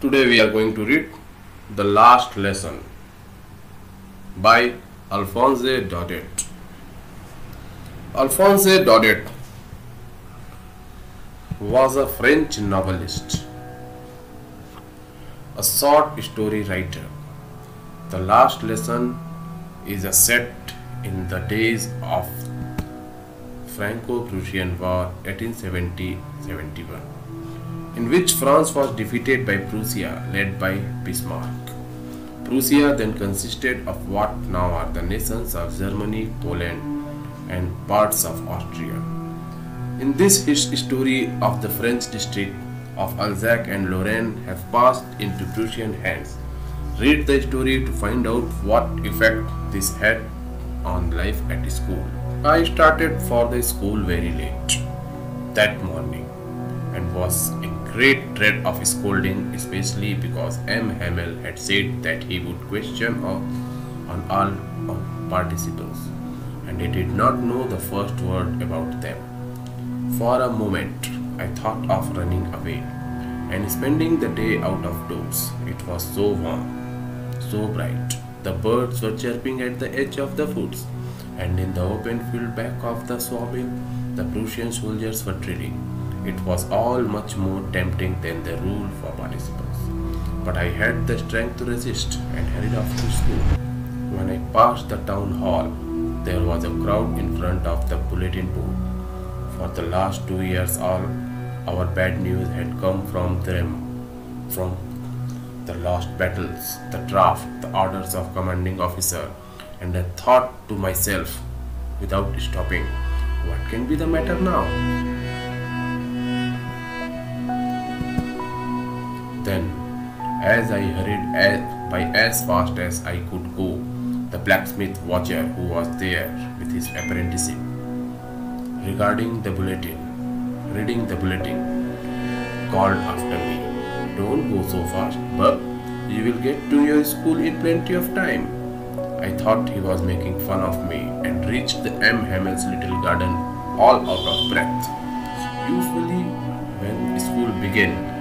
Today we are going to read The Last Lesson by Alphonse Daudet. Alphonse Daudet was a French novelist, a short story writer. The Last Lesson is a set in the days of Franco-Prussian War 1870-71 in which France was defeated by Prussia led by Bismarck. Prussia then consisted of what now are the nations of Germany, Poland and parts of Austria. In this history of the French district of Alsace and Lorraine have passed into Prussian hands. Read the story to find out what effect this had on life at school. I started for the school very late that morning and was great dread of scolding, especially because M. Hamel had said that he would question on all participles, and I did not know the first word about them. For a moment, I thought of running away and spending the day out of doors. It was so warm, so bright. The birds were chirping at the edge of the woods, and in the open field back of the sawmill, the Prussian soldiers were drilling. It was all much more tempting than the rule for participants. But I had the strength to resist and hurried off to school. When I passed the town hall, there was a crowd in front of the bulletin board. For the last two years, all our bad news had come from them, from the lost battles, the draft, the orders of commanding officer, and I thought to myself, without stopping, what can be the matter now? Then, as I hurried as, by as fast as I could go, the blacksmith Wachter who was there with his apprenticeship, regarding the bulletin, reading the bulletin, called after me, Don't go so fast, Bub. You will get to your school in plenty of time. I thought he was making fun of me and reached the M. Hamel's little garden all out of breath. Usually, when school began,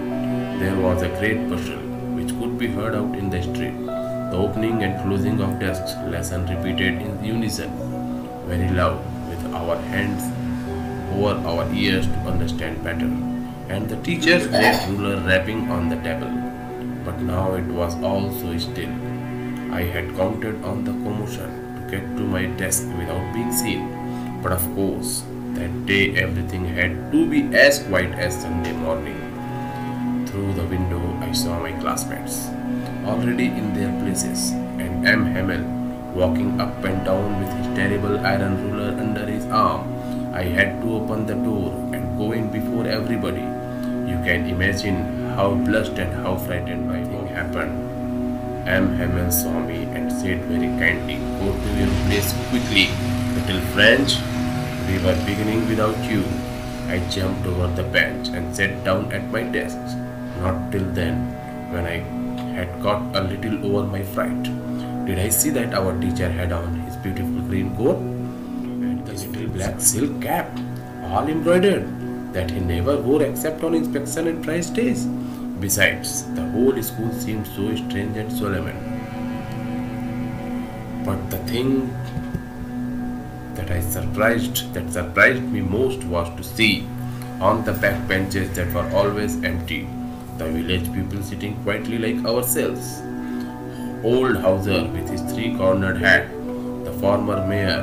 there was a great bustle which could be heard out in the street. The opening and closing of desks, lesson repeated in unison, very loud, with our hands over our ears to understand better, and the teacher's great ruler rapping on the table. But now it was all so still. I had counted on the commotion to get to my desk without being seen. But of course, that day everything had to be as quiet as Sunday morning. Through the window, I saw my classmates already in their places, and M. Hamel walking up and down with his terrible iron ruler under his arm. I had to open the door and go in before everybody. You can imagine how blushed and how frightened my thing happened. M. Hamel saw me and said very kindly, Go to your place quickly, little French. We were beginning without you. I jumped over the bench and sat down at my desk. Not till then, when I had got a little over my fright, did I see that our teacher had on his beautiful green coat and the little black silk cap, all embroidered, that he never wore except on inspection and prize days. Besides, the whole school seemed so strange and solemn. But the thing that I surprised that surprised me most was to see on the back benches that were always empty the village people sitting quietly like ourselves. Old Hauser with his three-cornered hat, the former mayor,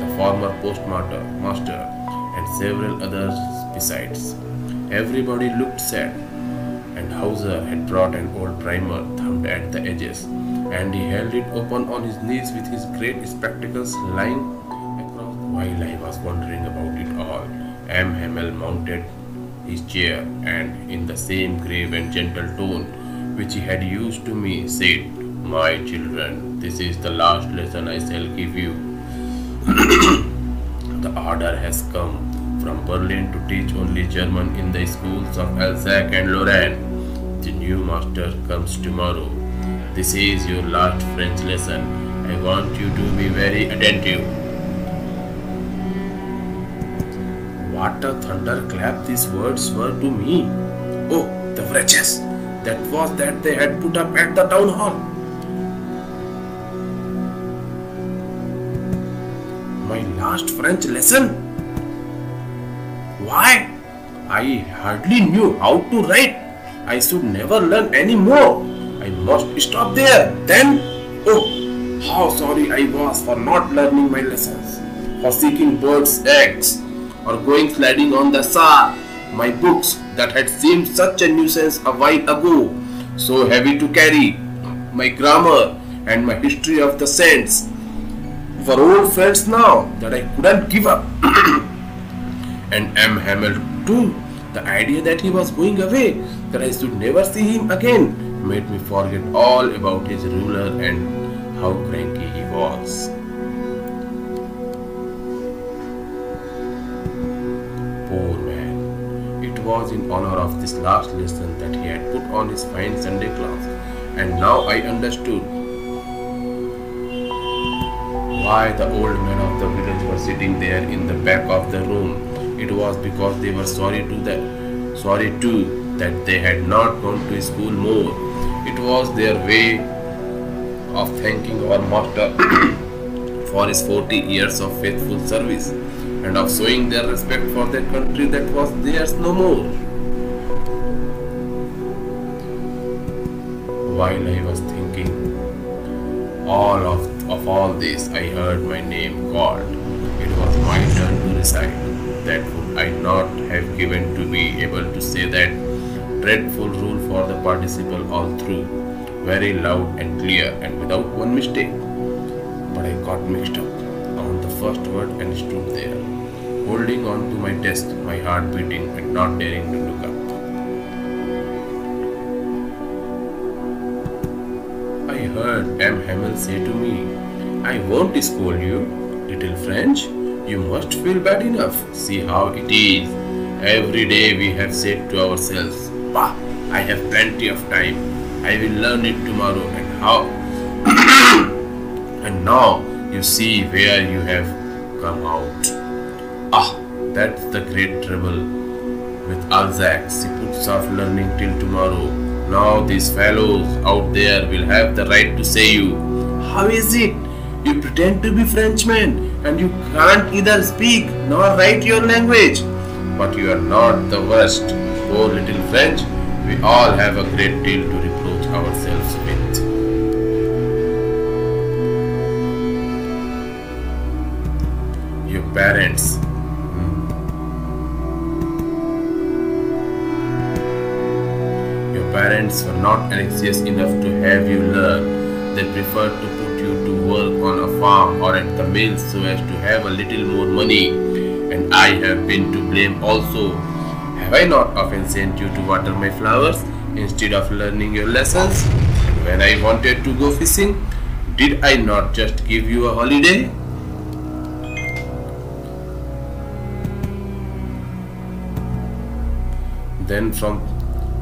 the former postmaster, master, and several others besides. Everybody looked sad, and Hauser had brought an old primer thumbed at the edges, and he held it open on his knees with his great spectacles lying across. While I was wondering about it all, M. Hamel mounted his chair and, in the same grave and gentle tone which he had used to me, said, My children, this is the last lesson I shall give you. the order has come from Berlin to teach only German in the schools of Alsace and Lorraine. The new master comes tomorrow. This is your last French lesson. I want you to be very attentive. What a thunderclap these words were to me. Oh, the wretches! that was that they had put up at the town hall. My last French lesson? Why? I hardly knew how to write. I should never learn any more. I must stop there. Then, oh, how sorry I was for not learning my lessons, for seeking birds' eggs, or going sliding on the Saar. My books that had seemed such a nuisance a while ago, so heavy to carry. My grammar and my history of the saints were old friends now that I couldn't give up. and M. Hamel too. The idea that he was going away, that I should never see him again, made me forget all about his ruler and how cranky he was. Was in honor of this last lesson that he had put on his fine Sunday clothes, and now I understood why the old men of the village were sitting there in the back of the room. It was because they were sorry to that sorry too that they had not gone to school more. It was their way of thanking our master for his 40 years of faithful service and of showing their respect for their country that was theirs no more. While I was thinking all of, of all this, I heard my name called. It was my turn to recite that would I not have given to be able to say that dreadful rule for the participle all through, very loud and clear and without one mistake. But I got mixed up on the first word and stood there, holding on to my desk, my heart beating and not daring to look up. I heard M. Hamel say to me, I won't scold you, little Franz. You must feel bad enough. See how it is. Every day we have said to ourselves, Bah, I have plenty of time. I will learn it tomorrow and how. and now you see where you have come out. That's the great trouble with Alsace. He puts off learning till tomorrow. Now these fellows out there will have the right to say you. How is it? You pretend to be Frenchman and you can't either speak nor write your language. But you are not the worst. Poor little Franz, we all have a great deal to reproach ourselves with. Your parents. Parents were not anxious enough to have you learn. They preferred to put you to work on a farm or at the mill so as to have a little more money. And I have been to blame also. Have I not often sent you to water my flowers instead of learning your lessons? When I wanted to go fishing, did I not just give you a holiday? Then from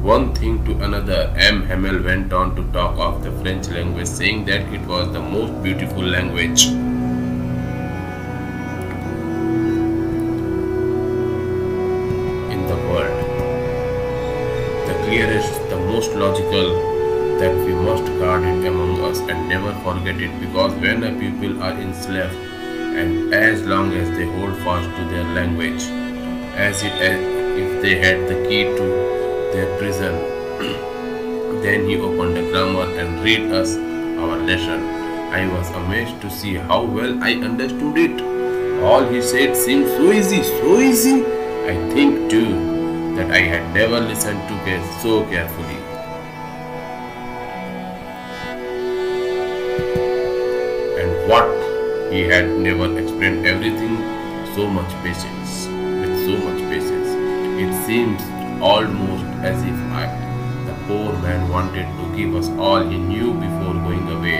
one thing to another, M. Hamel went on to talk of the French language, saying that it was the most beautiful language. in the world. The clearest, the most logical, that we must guard it among us and never forget it because when a people are enslaved and as long as they hold fast to their language, as, it, as if they had the key to their prison. then he opened the grammar and read us our lesson. I was amazed to see how well I understood it. All he said seemed so easy, so easy. I think too that I had never listened to it so carefully. And what he had never explained everything so much patience, with so much patience. It seems almost as if I, the poor man wanted to give us all he knew before going away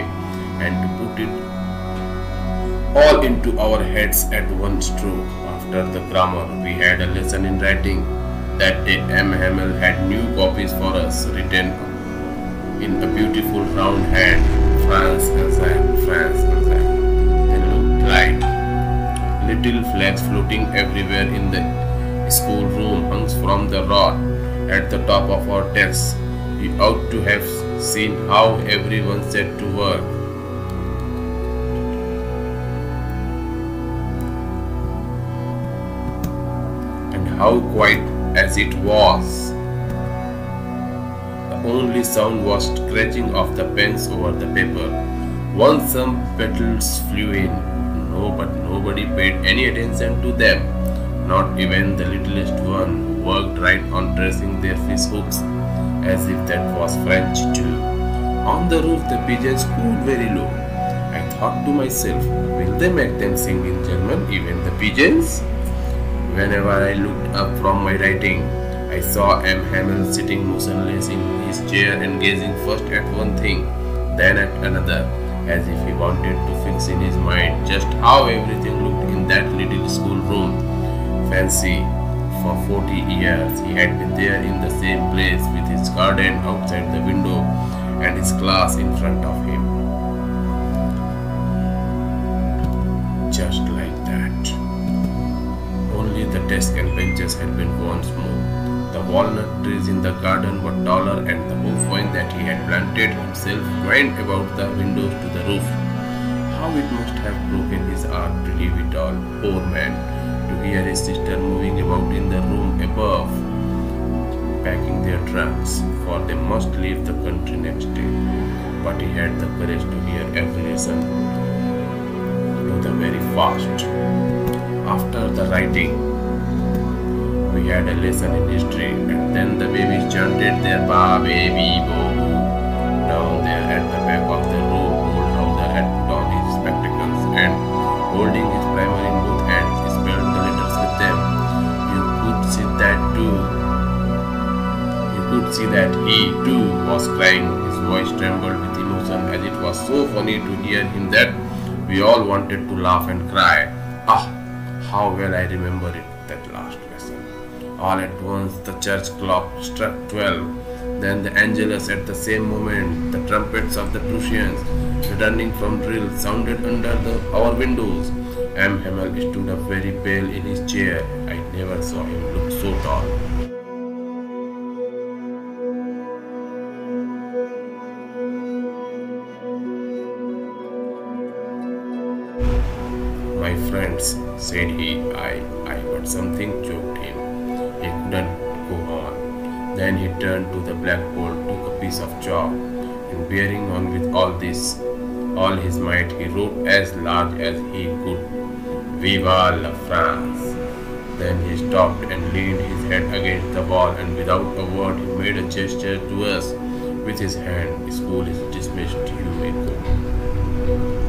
and to put it all into our heads at one stroke. After the grammar, we had a lesson in writing. That day, M. Hamel had new copies for us written in a beautiful round hand France and France and They looked like little flags floating everywhere in the schoolroom hung from the rod at the top of our desks. He ought to have seen how everyone set to work. And how quiet as it was. The only sound was scratching of the pens over the paper. Once some petals flew in, no, but nobody paid any attention to them, not even the littlest one worked right on dressing their fish hooks, as if that was French too. On the roof, the pigeons cooed very low. I thought to myself, will they make them sing in German, even the pigeons? Whenever I looked up from my writing, I saw M. Hamel sitting motionless in his chair and gazing first at one thing, then at another, as if he wanted to fix in his mind just how everything looked in that little schoolroom. Fancy, for 40 years he had been there in the same place with his garden outside the window and his class in front of him. Just like that. Only the desk and benches had been worn smooth. The walnut trees in the garden were taller and the roof vine that he had planted himself twined about the windows to the roof. How it must have broken his heart to leave it all, poor man, his sister moving about in the room above, packing their trunks, for they must leave the country next day. But he had the courage to hear every lesson to the very fast. After the writing, we had a lesson in history, and then the babies chanted their ba baby bo down there at the back of the room. Old Hauser had on his spectacles and, holding could see that he too was crying. His voice trembled with emotion, as it was so funny to hear him that we all wanted to laugh and cry. Ah, how well I remember it, that last lesson. All at once the church clock struck twelve. Then the Angelus at the same moment, the trumpets of the Prussians, returning from drill, sounded under the, our windows. M. Hamel stood up very pale in his chair. I never saw him look so tall. Friends, said he, I, I, but something choked him. He couldn't go on. Then he turned to the blackboard, took a piece of chalk, and bearing on with all this, all his might, he wrote as large as he could, Viva la France. Then he stopped and leaned his head against the wall, and without a word, he made a gesture to us with his hand. School is dismissed, you may go.